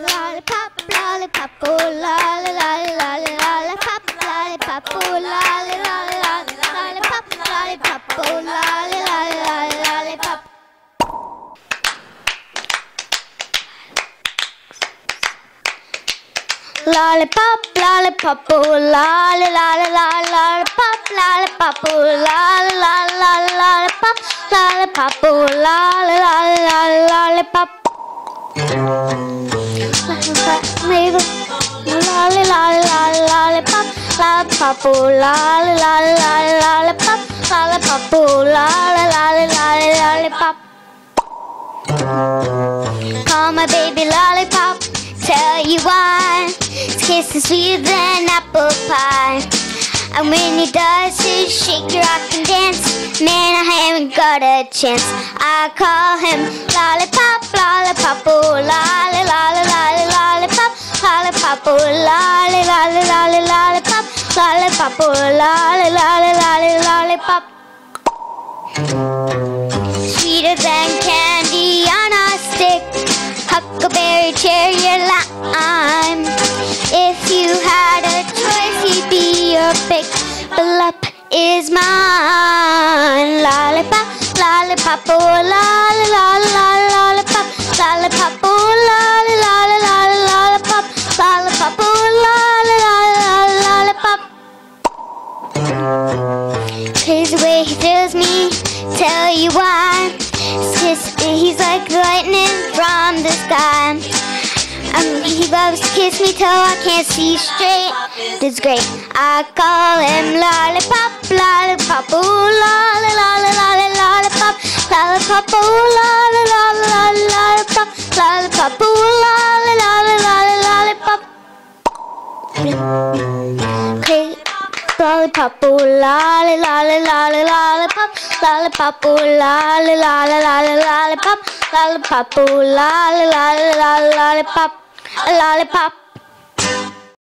lollipop, lollipop, oh lolly, lolly, lolly, lollipop, lollipop, oh lolly, lolly, lolly, lollipop, lollipop, oh lolly, lolly, lolly, lollipop. Lollipop, lollipop, oh lolly, lolly, lolly, lollipop, lollipop, oh lolly, lolly, lolly, lollipop, lollipop, oh lolly, lolly, lolly, lollipop. Lolly, lolly, lolly, lollipop, lollipop, lolly, lolly, lolly, lollipop, lollipop, lolly, lolly, lolly, lollipop. Call my baby lollipop, tell you why. Kiss is sweeter than apple pie. And when he does his shake, rock and dance, man, I haven't got a chance. I call him lollipop, lollipop, oh lolly, lolly, lolly, lollipop, lollipop, oh lolly, lolly, lolly, lollipop, lollipop, oh lolly, lolly, lolly, lollipop. Sweeter than Blup is mine. Lollipop, lollipop, oh lolly, lolly, lolly, lollipop, lollipop, oh lolly, lolly, lolly, lollipop, lollipop, oh lolly, lolly, lolly, lollipop. Crazy way he thrills me, tell you why. His kiss, he's like lightning from the sky. Um, he loves to kiss me till I can't see straight. It's great. I call him lollipop, lollipop, ooh, lolly, lolly, lolly, lollipop, lollipop, ooh, lolly, lolly, lolly, lollipop, lollipop, lollipop, ooh, lolly, lolly, lolly, lollipop, lollipop, lolly, lolly, lolly, lollipop, lollipop, lolly, lolly, lollipop, lollipop.